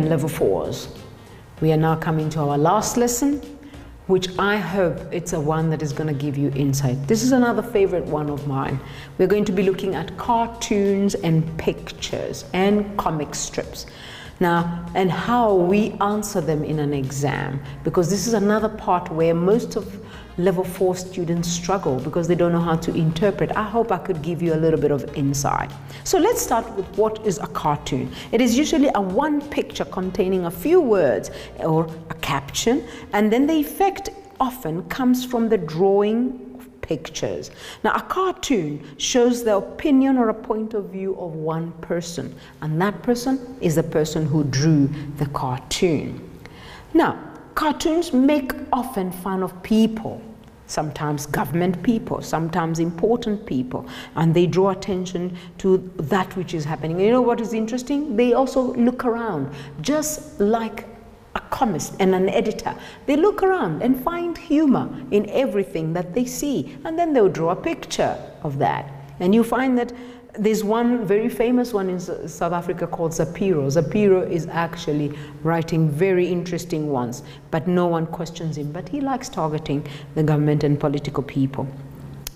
Level fours. We are now coming to our last lesson, which I hope it's a one that is going to give you insight. This is another favorite one of mine. We're going to be looking at cartoons and pictures and comic strips. Now, and how we answer them in an exam, because this is another part where most of level four students struggle because they don't know how to interpret. I hope I could give you a little bit of insight. So let's start with what is a cartoon. It is usually a one picture containing a few words or a caption, and then the effect often comes from the drawing of pictures. Now, a cartoon shows the opinion or a point of view of one person, and that person is the person who drew the cartoon. Now, Cartoons make often fun of people, sometimes government people, sometimes important people, and they draw attention to that which is happening. You know what is interesting? They also look around, just like a comist and an editor. They look around and find humor in everything that they see, and then they'll draw a picture of that. And you find that there's one very famous one in South Africa called Zapiro. Zapiro is actually writing very interesting ones, but no one questions him. But he likes targeting the government and political people.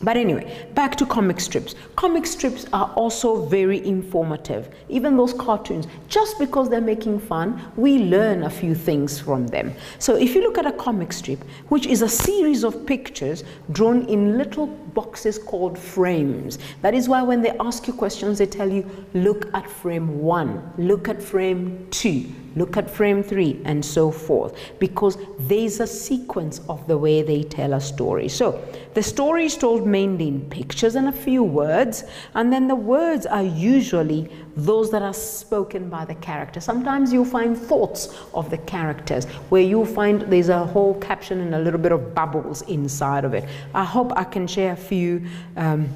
But anyway, back to comic strips. Comic strips are also very informative. Even those cartoons, just because they're making fun, we learn a few things from them. So if you look at a comic strip, which is a series of pictures drawn in little boxes called frames, that is why when they ask you questions, they tell you, look at frame one, look at frame two, look at frame three, and so forth, because there's a sequence of the way they tell a story. So the story is told mainly in pictures and a few words, and then the words are usually those that are spoken by the character. Sometimes you'll find thoughts of the characters where you'll find there's a whole caption and a little bit of bubbles inside of it. I hope I can share a few. Um,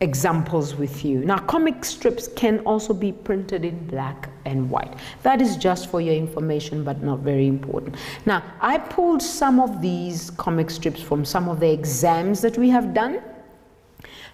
examples with you. Now, comic strips can also be printed in black and white. That is just for your information, but not very important. Now, I pulled some of these comic strips from some of the exams that we have done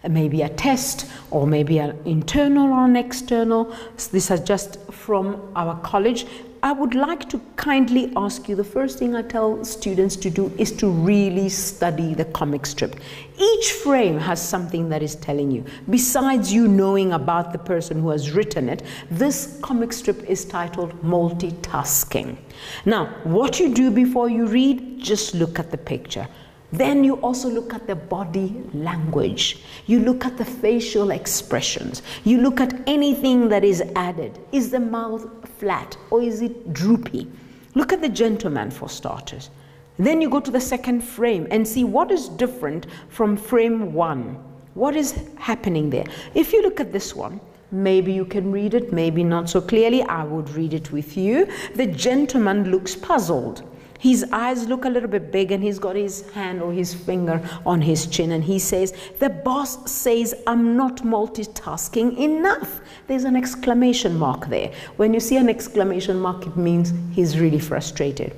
maybe a test or maybe an internal or an external. These are just from our college. I would like to kindly ask you the first thing I tell students to do is to really study the comic strip. Each frame has something that is telling you. Besides you knowing about the person who has written it, this comic strip is titled Multitasking. Now, what you do before you read, just look at the picture. Then you also look at the body language. You look at the facial expressions. You look at anything that is added. Is the mouth flat or is it droopy? Look at the gentleman for starters. Then you go to the second frame and see what is different from frame one. What is happening there? If you look at this one, Maybe you can read it, maybe not so clearly. I would read it with you. The gentleman looks puzzled. His eyes look a little bit big and he's got his hand or his finger on his chin and he says, The boss says I'm not multitasking enough. There's an exclamation mark there. When you see an exclamation mark, it means he's really frustrated.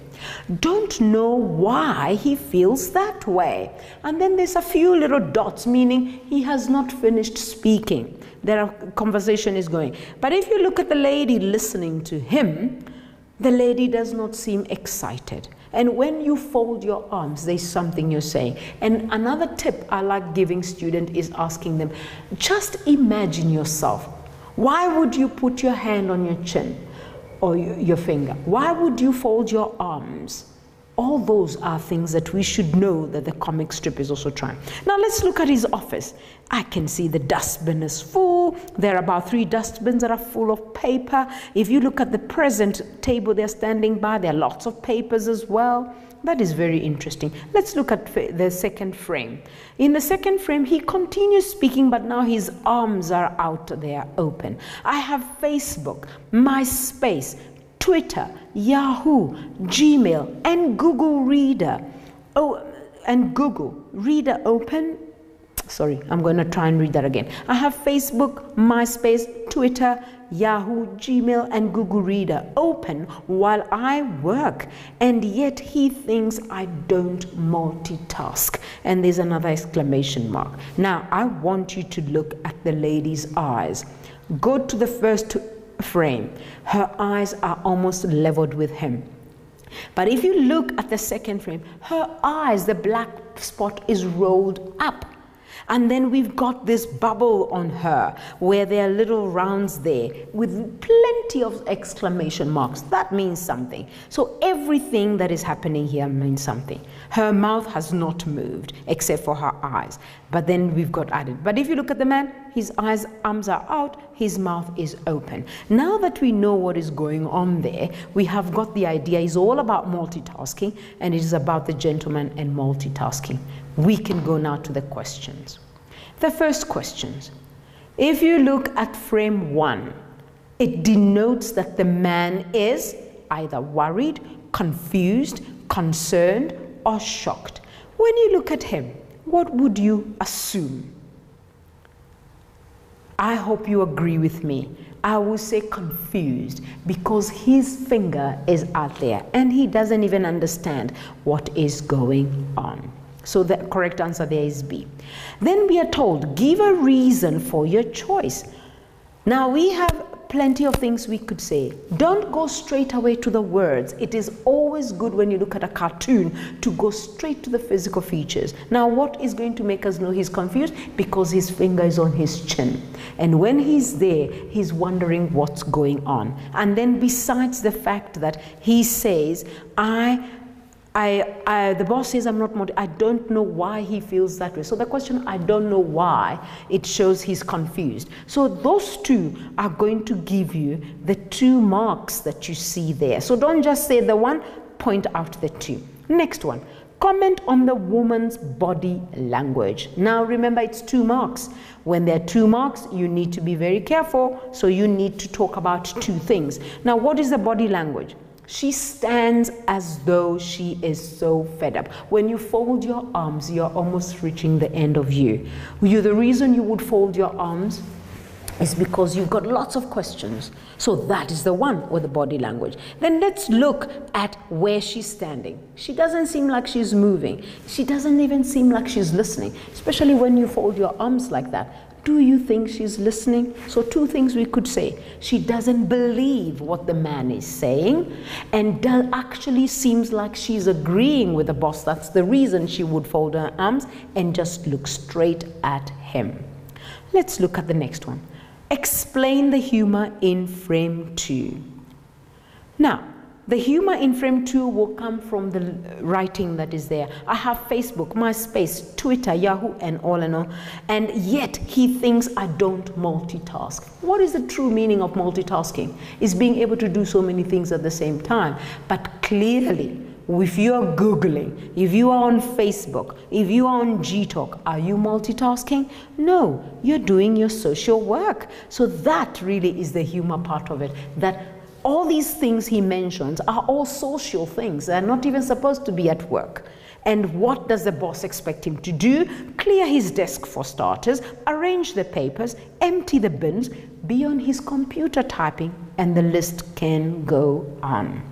Don't know why he feels that way. And then there's a few little dots, meaning he has not finished speaking. Their conversation is going. But if you look at the lady listening to him, the lady does not seem excited. And when you fold your arms, there's something you're saying. And another tip I like giving students is asking them, just imagine yourself. Why would you put your hand on your chin or your finger? Why would you fold your arms? All those are things that we should know that the comic strip is also trying. Now let's look at his office. I can see the dustbin is full. There are about three dustbins that are full of paper. If you look at the present table they're standing by, there are lots of papers as well. That is very interesting. Let's look at the second frame. In the second frame, he continues speaking, but now his arms are out there open. I have Facebook, MySpace, Twitter, Yahoo, Gmail, and Google Reader. Oh, and Google Reader open. Sorry, I'm going to try and read that again. I have Facebook, MySpace, Twitter, Yahoo, Gmail, and Google Reader open while I work, and yet he thinks I don't multitask. And there's another exclamation mark. Now, I want you to look at the lady's eyes. Go to the first frame. Her eyes are almost leveled with him. But if you look at the second frame, her eyes, the black spot is rolled up. And then we've got this bubble on her where there are little rounds there with plenty of exclamation marks. That means something. So everything that is happening here means something. Her mouth has not moved except for her eyes. But then we've got added. But if you look at the man, his eyes, arms are out, his mouth is open. Now that we know what is going on there, we have got the idea. It's all about multitasking and it is about the gentleman and multitasking. We can go now to the questions. The first questions. If you look at frame one, it denotes that the man is either worried, confused, concerned, or shocked. When you look at him, what would you assume? I hope you agree with me. I will say confused because his finger is out there and he doesn't even understand what is going on. So the correct answer there is B. Then we are told, give a reason for your choice. Now we have plenty of things we could say. Don't go straight away to the words. It is always good when you look at a cartoon to go straight to the physical features. Now, what is going to make us know he's confused? Because his finger is on his chin. And when he's there, he's wondering what's going on. And then, besides the fact that he says, I I, I, the boss says I'm not motivated. I don't know why he feels that way. So the question, I don't know why, it shows he's confused. So those two are going to give you the two marks that you see there. So don't just say the one, point out the two. Next one, comment on the woman's body language. Now remember, it's two marks. When there are two marks, you need to be very careful. So you need to talk about two things. Now, what is the body language? She stands as though she is so fed up. When you fold your arms, you're almost reaching the end of you. You, the reason you would fold your arms is because you've got lots of questions. So that is the one with the body language. Then let's look at where she's standing. She doesn't seem like she's moving. She doesn't even seem like she's listening, especially when you fold your arms like that. Do you think she's listening? So, two things we could say. She doesn't believe what the man is saying, and actually seems like she's agreeing with the boss. That's the reason she would fold her arms and just look straight at him. Let's look at the next one. Explain the humor in frame two. Now, the humor in frame two will come from the writing that is there. I have Facebook, MySpace, Twitter, Yahoo, and all and all. And yet he thinks I don't multitask. What is the true meaning of multitasking? Is being able to do so many things at the same time. But clearly, if you are Googling, if you are on Facebook, if you are on GTalk, are you multitasking? No, you're doing your social work. So that really is the humor part of it. That all these things he mentions are all social things. They're not even supposed to be at work. And what does the boss expect him to do? Clear his desk for starters, arrange the papers, empty the bins, be on his computer typing, and the list can go on.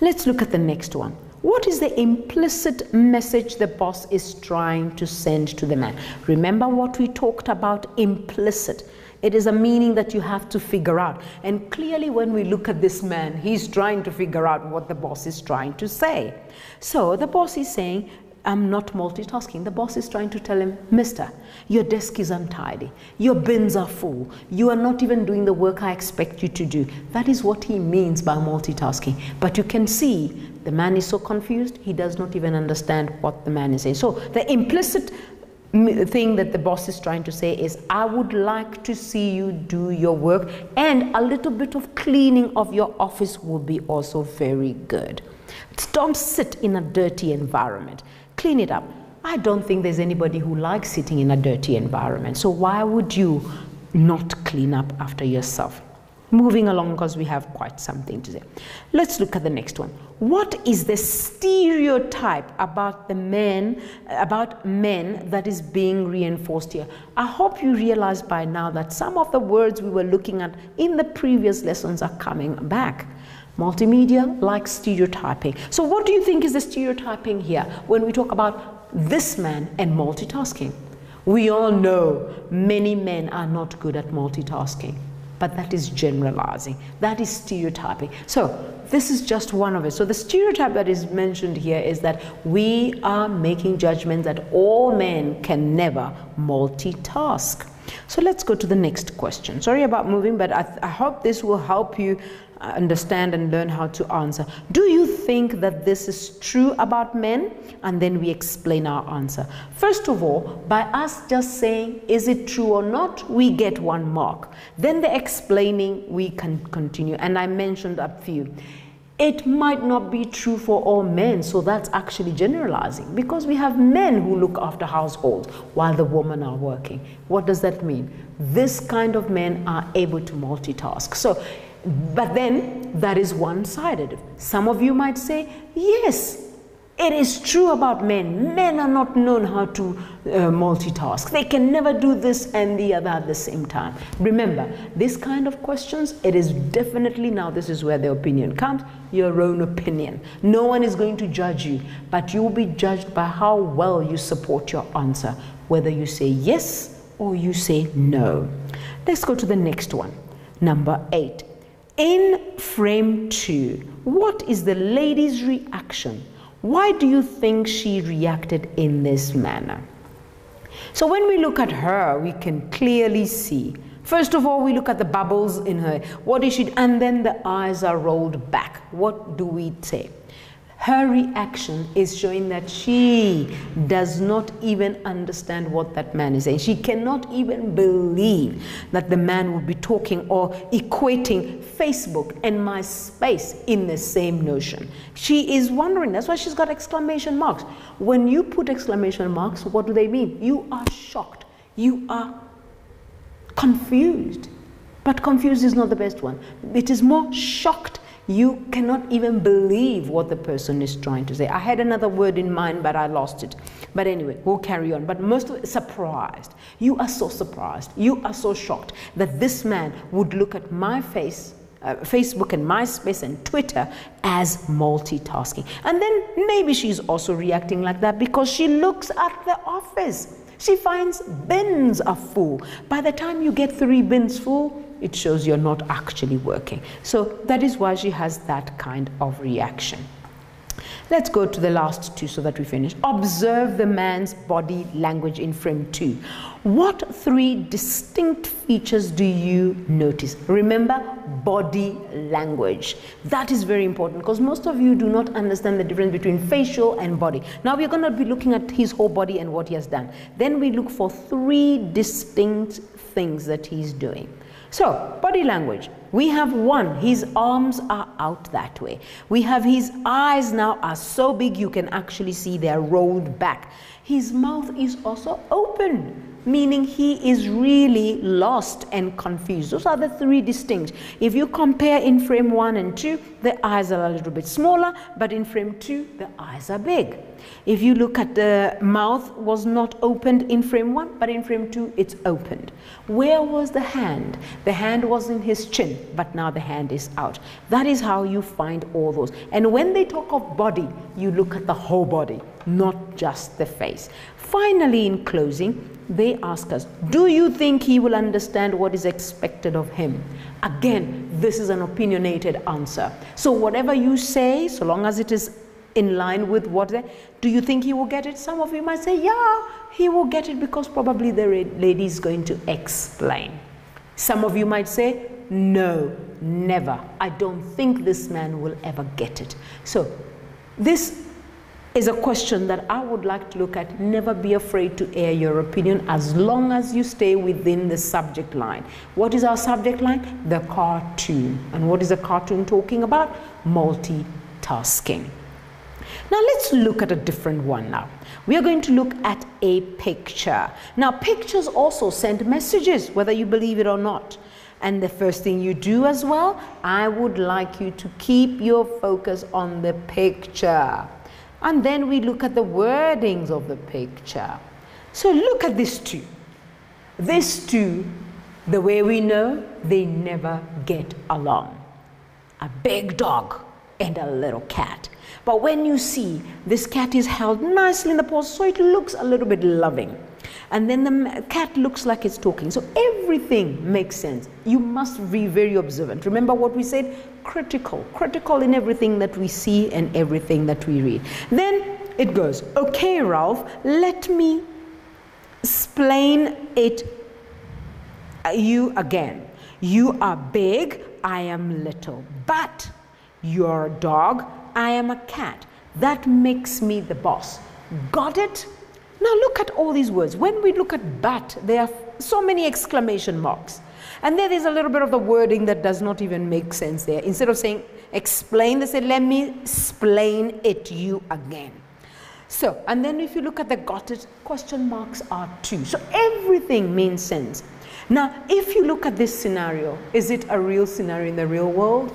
Let's look at the next one. What is the implicit message the boss is trying to send to the man? Remember what we talked about implicit. It is a meaning that you have to figure out. And clearly, when we look at this man, he's trying to figure out what the boss is trying to say. So the boss is saying, I'm not multitasking. The boss is trying to tell him, Mister, your desk is untidy. Your bins are full. You are not even doing the work I expect you to do. That is what he means by multitasking. But you can see the man is so confused, he does not even understand what the man is saying. So the implicit thing that the boss is trying to say is I would like to see you do your work and a little bit of cleaning of your office will be also very good. Don't sit in a dirty environment. Clean it up. I don't think there's anybody who likes sitting in a dirty environment. So why would you not clean up after yourself? Moving along because we have quite something to say. Let's look at the next one. What is the stereotype about the men, about men that is being reinforced here? I hope you realize by now that some of the words we were looking at in the previous lessons are coming back. Multimedia like stereotyping. So what do you think is the stereotyping here when we talk about this man and multitasking? We all know many men are not good at multitasking. But that is generalizing. That is stereotyping. So, this is just one of it. So, the stereotype that is mentioned here is that we are making judgments that all men can never multitask. So let's go to the next question. Sorry about moving, but I, I hope this will help you uh, understand and learn how to answer. Do you think that this is true about men? And then we explain our answer. First of all, by us just saying, is it true or not, we get one mark. Then the explaining, we can continue. And I mentioned a few. It might not be true for all men, so that's actually generalizing because we have men who look after households while the women are working. What does that mean? This kind of men are able to multitask. So but then that is one sided. Some of you might say, yes, it is true about men. Men are not known how to uh, multitask. They can never do this and the other at the same time. Remember, this kind of questions, it is definitely now, this is where the opinion comes, your own opinion. No one is going to judge you, but you will be judged by how well you support your answer, whether you say yes or you say no. Let's go to the next one. Number eight. In frame two, what is the lady's reaction? Why do you think she reacted in this manner? So when we look at her, we can clearly see. First of all, we look at the bubbles in her. What is she? And then the eyes are rolled back. What do we say? Her reaction is showing that she does not even understand what that man is saying. She cannot even believe that the man would be talking or equating Facebook and MySpace in the same notion. She is wondering. That's why she's got exclamation marks. When you put exclamation marks, what do they mean? You are shocked. You are confused. But confused is not the best one. It is more shocked you cannot even believe what the person is trying to say. I had another word in mind, but I lost it. But anyway, we'll carry on. But most of it, surprised. You are so surprised. You are so shocked that this man would look at my face uh, Facebook and MySpace and Twitter as multitasking. And then maybe she's also reacting like that because she looks at the office. She finds bins are full. By the time you get three bins full, it shows you're not actually working. So that is why she has that kind of reaction. Let's go to the last two so that we finish. Observe the man's body language in frame two. What three distinct features do you notice? Remember, body language. That is very important because most of you do not understand the difference between facial and body. Now we're going to be looking at his whole body and what he has done. Then we look for three distinct things that he's doing. So, body language. We have one, his arms are out that way. We have his eyes now are so big you can actually see they're rolled back. His mouth is also open meaning he is really lost and confused. Those are the three distinct. If you compare in frame one and two, the eyes are a little bit smaller, but in frame two, the eyes are big. If you look at the mouth was not opened in frame one, but in frame two, it's opened. Where was the hand? The hand was in his chin, but now the hand is out. That is how you find all those. And when they talk of body, you look at the whole body, not just the face. Finally, in closing, they ask us, Do you think he will understand what is expected of him? Again, this is an opinionated answer. So, whatever you say, so long as it is in line with what they, do you think he will get it? Some of you might say, Yeah, he will get it because probably the lady is going to explain. Some of you might say, No, never. I don't think this man will ever get it. So, this is a question that I would like to look at. Never be afraid to air your opinion as long as you stay within the subject line. What is our subject line? The cartoon. And what is the cartoon talking about? Multitasking. Now let's look at a different one now. We are going to look at a picture. Now pictures also send messages, whether you believe it or not. And the first thing you do as well, I would like you to keep your focus on the picture. And then we look at the wordings of the picture. So look at these two. These two, the way we know, they never get along. A big dog and a little cat. But when you see this cat is held nicely in the paws, so it looks a little bit loving. And then the cat looks like it's talking. So everything makes sense. You must be very observant. Remember what we said? Critical. Critical in everything that we see and everything that we read. Then it goes, okay, Ralph, let me explain it uh, you again. You are big, I am little. But you're a dog, I am a cat. That makes me the boss. Got it? Now look at all these words. When we look at but, there are so many exclamation marks. And then there's a little bit of the wording that does not even make sense there. Instead of saying explain, they say let me explain it to you again. So, and then if you look at the got it, question marks are two. So everything means sense. Now, if you look at this scenario, is it a real scenario in the real world?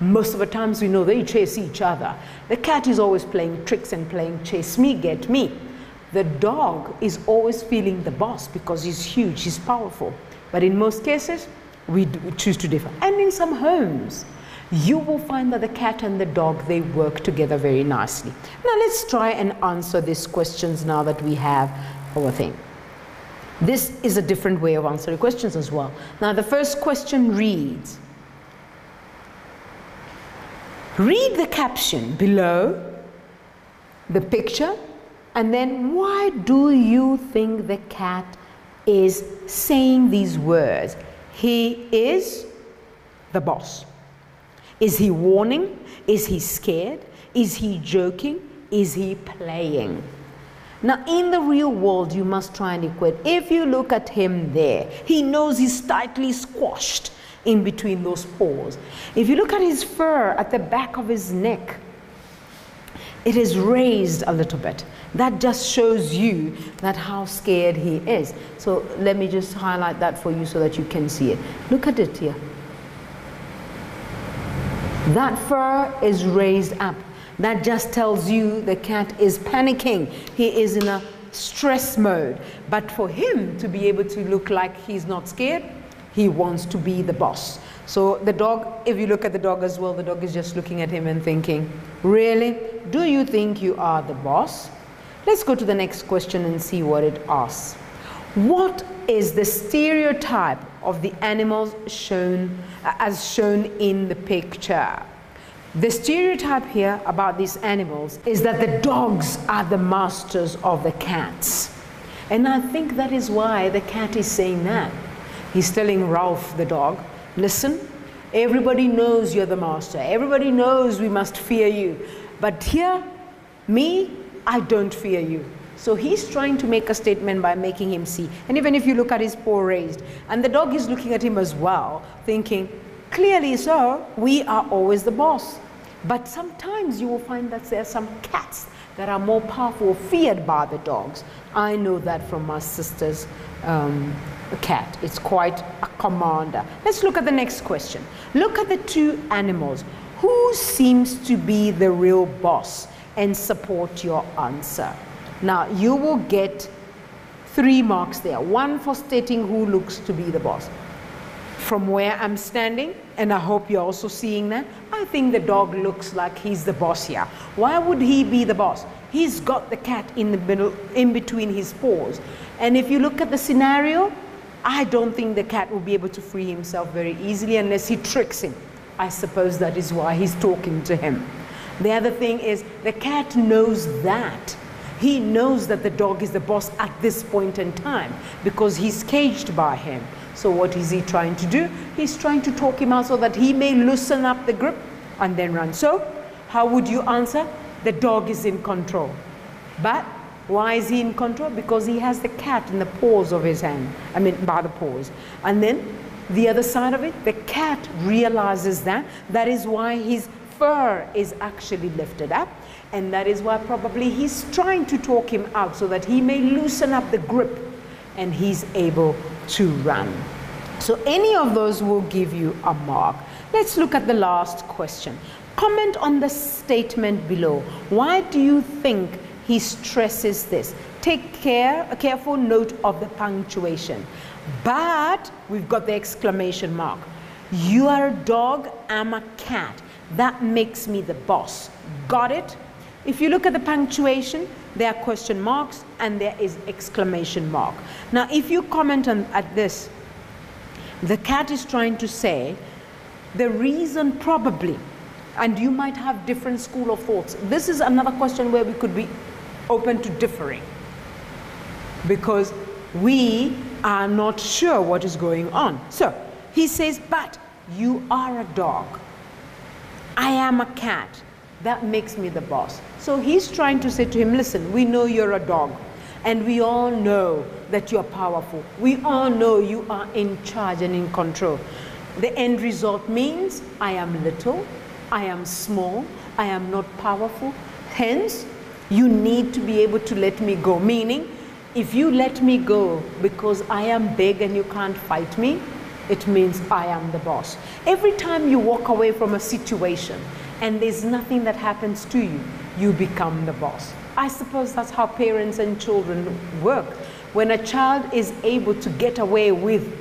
Most of the times we know they chase each other. The cat is always playing tricks and playing chase me, get me. The dog is always feeling the boss because he's huge, he's powerful. But in most cases, we choose to differ. And in some homes, you will find that the cat and the dog, they work together very nicely. Now let's try and answer these questions now that we have our thing. This is a different way of answering questions as well. Now the first question reads, read the caption below the picture and then why do you think the cat is saying these words? He is the boss. Is he warning? Is he scared? Is he joking? Is he playing? Now, in the real world, you must try and equate. If you look at him there, he knows he's tightly squashed in between those paws. If you look at his fur at the back of his neck, it is raised a little bit. That just shows you that how scared he is. So let me just highlight that for you so that you can see it. Look at it here. That fur is raised up. That just tells you the cat is panicking. He is in a stress mode. But for him to be able to look like he's not scared, he wants to be the boss. So the dog, if you look at the dog as well, the dog is just looking at him and thinking, really? Do you think you are the boss? Let's go to the next question and see what it asks. What is the stereotype of the animals shown as shown in the picture? The stereotype here about these animals is that the dogs are the masters of the cats. And I think that is why the cat is saying that. He's telling Ralph the dog, listen, everybody knows you're the master. Everybody knows we must fear you. But here, me, I don't fear you. So he's trying to make a statement by making him see. And even if you look at his paw raised, and the dog is looking at him as well, thinking, clearly, sir, we are always the boss. But sometimes you will find that there are some cats that are more powerful, feared by the dogs. I know that from my sister's um, cat. It's quite a commander. Let's look at the next question. Look at the two animals. Who seems to be the real boss? and support your answer. Now, you will get three marks there. One for stating who looks to be the boss. From where I'm standing, and I hope you're also seeing that, I think the dog looks like he's the boss here. Why would he be the boss? He's got the cat in the middle, in between his paws. And if you look at the scenario, I don't think the cat will be able to free himself very easily unless he tricks him. I suppose that is why he's talking to him. The other thing is the cat knows that. He knows that the dog is the boss at this point in time because he's caged by him. So what is he trying to do? He's trying to talk him out so that he may loosen up the grip and then run. So how would you answer? The dog is in control. But why is he in control? Because he has the cat in the paws of his hand. I mean, by the paws. And then the other side of it, the cat realizes that. That is why his fur is actually lifted up. And that is why probably he's trying to talk him out so that he may loosen up the grip and he's able to run. So any of those will give you a mark. Let's look at the last question. Comment on the statement below. Why do you think he stresses this? Take care, a careful note of the punctuation. But we've got the exclamation mark. You are a dog, I'm a cat. That makes me the boss. Got it? if you look at the punctuation, there are question marks and there is exclamation mark. Now, if you comment on, at this, the cat is trying to say the reason probably, and you might have different school of thoughts. This is another question where we could be open to differing because we are not sure what is going on. So he says, but you are a dog. I am a cat. That makes me the boss. So he's trying to say to him, listen, we know you're a dog. And we all know that you're powerful. We all know you are in charge and in control. The end result means I am little, I am small, I am not powerful. Hence, you need to be able to let me go. Meaning, if you let me go because I am big and you can't fight me, it means I am the boss. Every time you walk away from a situation and there's nothing that happens to you, you become the boss. I suppose that's how parents and children work. When a child is able to get away with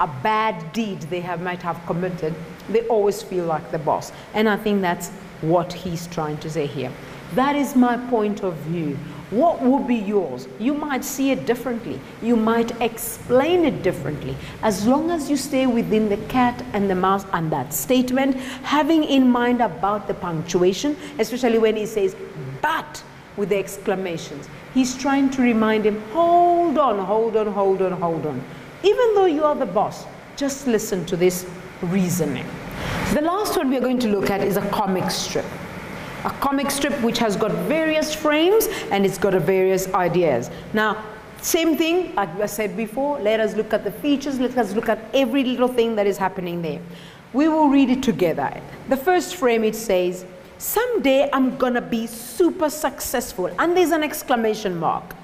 a bad deed they have, might have committed, they always feel like the boss. And I think that's what he's trying to say here. That is my point of view. What would be yours? You might see it differently. You might explain it differently. As long as you stay within the cat and the mouse and that statement, having in mind about the punctuation, especially when he says, but with the exclamations. He's trying to remind him, hold on, hold on, hold on, hold on. Even though you are the boss, just listen to this reasoning. The last one we're going to look at is a comic strip a comic strip which has got various frames and it's got a various ideas. Now, same thing, like I said before, let us look at the features, let us look at every little thing that is happening there. We will read it together. The first frame it says, someday I'm gonna be super successful. And there's an exclamation mark.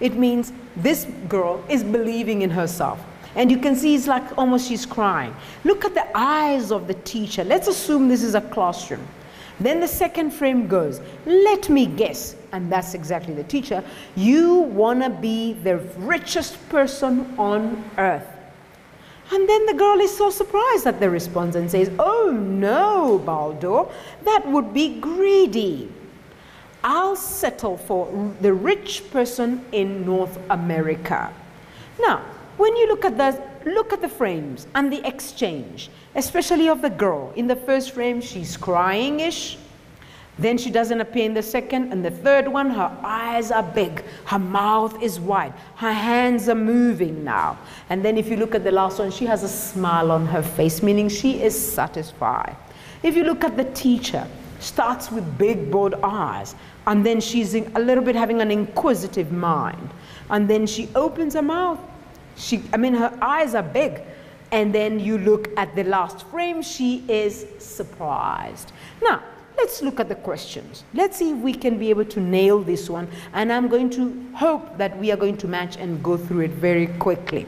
It means this girl is believing in herself. And you can see it's like almost she's crying. Look at the eyes of the teacher. Let's assume this is a classroom. Then the second frame goes, let me guess, and that's exactly the teacher, you want to be the richest person on earth. And then the girl is so surprised at the response and says, Oh no, Baldo, that would be greedy. I'll settle for the rich person in North America. Now, when you look at the look at the frames and the exchange, especially of the girl. In the first frame, she's crying-ish. Then she doesn't appear in the second and the third one. Her eyes are big. Her mouth is wide. Her hands are moving now. And then if you look at the last one, she has a smile on her face, meaning she is satisfied. If you look at the teacher, starts with big bold eyes, and then she's a little bit having an inquisitive mind. And then she opens her mouth. She, I mean, her eyes are big. And then you look at the last frame, she is surprised. Now, let's look at the questions. Let's see if we can be able to nail this one. And I'm going to hope that we are going to match and go through it very quickly.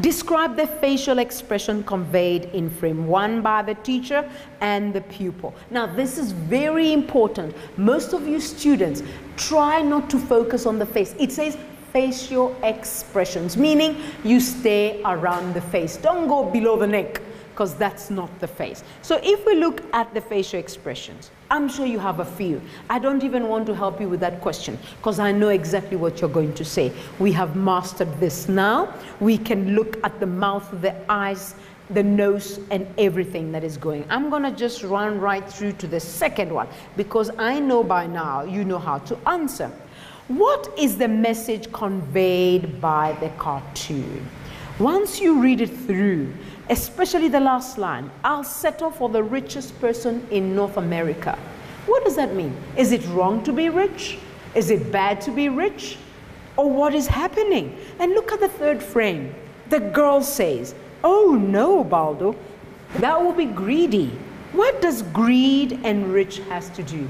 Describe the facial expression conveyed in frame one by the teacher and the pupil. Now, this is very important. Most of you students try not to focus on the face. It says facial expressions, meaning you stay around the face. Don't go below the neck because that's not the face. So if we look at the facial expressions, I'm sure you have a few. I don't even want to help you with that question because I know exactly what you're going to say. We have mastered this now. We can look at the mouth, the eyes, the nose and everything that is going. I'm going to just run right through to the second one because I know by now you know how to answer. What is the message conveyed by the cartoon? Once you read it through, especially the last line, I'll settle for the richest person in North America. What does that mean? Is it wrong to be rich? Is it bad to be rich? Or what is happening? And look at the third frame. The girl says, Oh no, Baldo, that will be greedy. What does greed and rich has to do?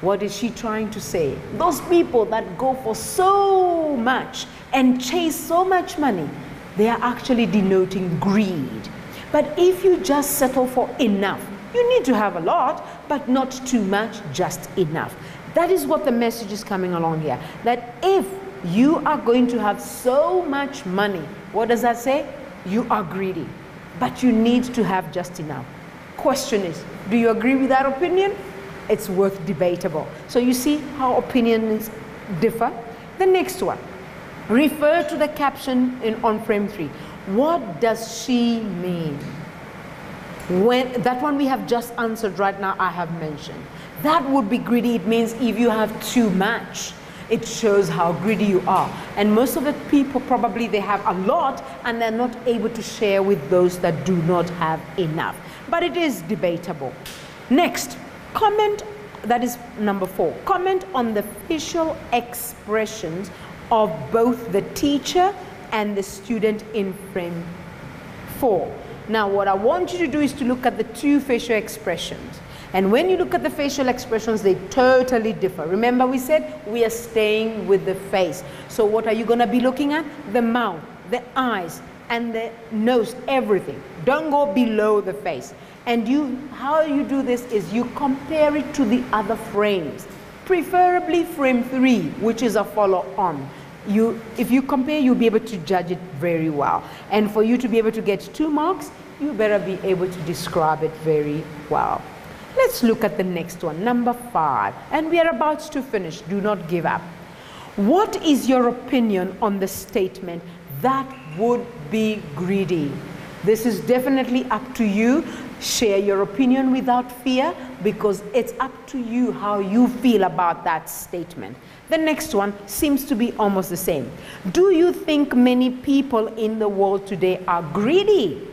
What is she trying to say? Those people that go for so much and chase so much money, they are actually denoting greed. But if you just settle for enough, you need to have a lot, but not too much, just enough. That is what the message is coming along here. That if you are going to have so much money, what does that say? You are greedy, but you need to have just enough. Question is, do you agree with that opinion? it's worth debatable. So you see how opinions differ? The next one, refer to the caption in on frame three. What does she mean? When that one we have just answered right now, I have mentioned. That would be greedy. It means if you have too much, it shows how greedy you are. And most of the people probably they have a lot and they're not able to share with those that do not have enough. But it is debatable. Next, comment that is number four. Comment on the facial expressions of both the teacher and the student in frame four. Now, what I want you to do is to look at the two facial expressions. And when you look at the facial expressions, they totally differ. Remember we said we are staying with the face. So what are you going to be looking at? The mouth, the eyes, and the nose, everything. Don't go below the face. And you, how you do this is you compare it to the other frames, preferably frame three, which is a follow on. You, if you compare, you'll be able to judge it very well. And for you to be able to get two marks, you better be able to describe it very well. Let's look at the next one, number five. And we are about to finish. Do not give up. What is your opinion on the statement that would be greedy? This is definitely up to you. Share your opinion without fear because it's up to you how you feel about that statement. The next one seems to be almost the same. Do you think many people in the world today are greedy?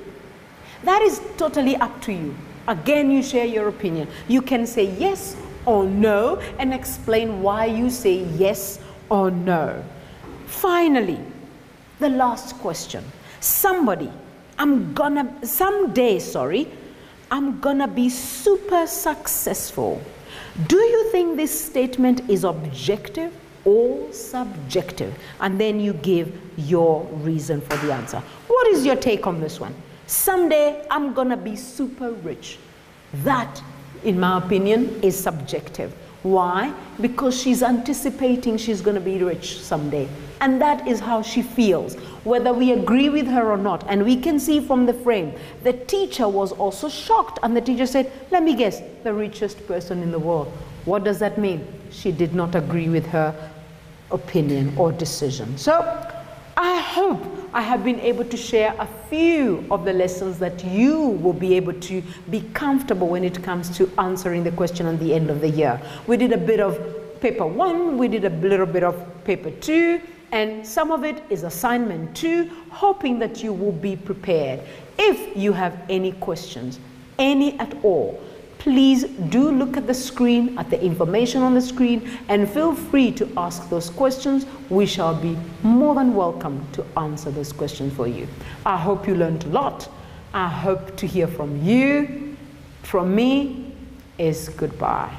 That is totally up to you. Again, you share your opinion. You can say yes or no and explain why you say yes or no. Finally, the last question. Somebody, I'm gonna, someday, sorry, I'm gonna be super successful. Do you think this statement is objective or subjective? And then you give your reason for the answer. What is your take on this one? Someday I'm gonna be super rich. That, in my opinion, is subjective. Why? Because she's anticipating she's going to be rich someday. And that is how she feels, whether we agree with her or not. And we can see from the frame, the teacher was also shocked. And the teacher said, Let me guess, the richest person in the world. What does that mean? She did not agree with her opinion or decision. So I hope I have been able to share a few of the lessons that you will be able to be comfortable when it comes to answering the question at the end of the year. We did a bit of paper one, we did a little bit of paper two, and some of it is assignment two, hoping that you will be prepared. If you have any questions, any at all, please do look at the screen, at the information on the screen, and feel free to ask those questions. We shall be more than welcome to answer those questions for you. I hope you learned a lot. I hope to hear from you. From me is goodbye.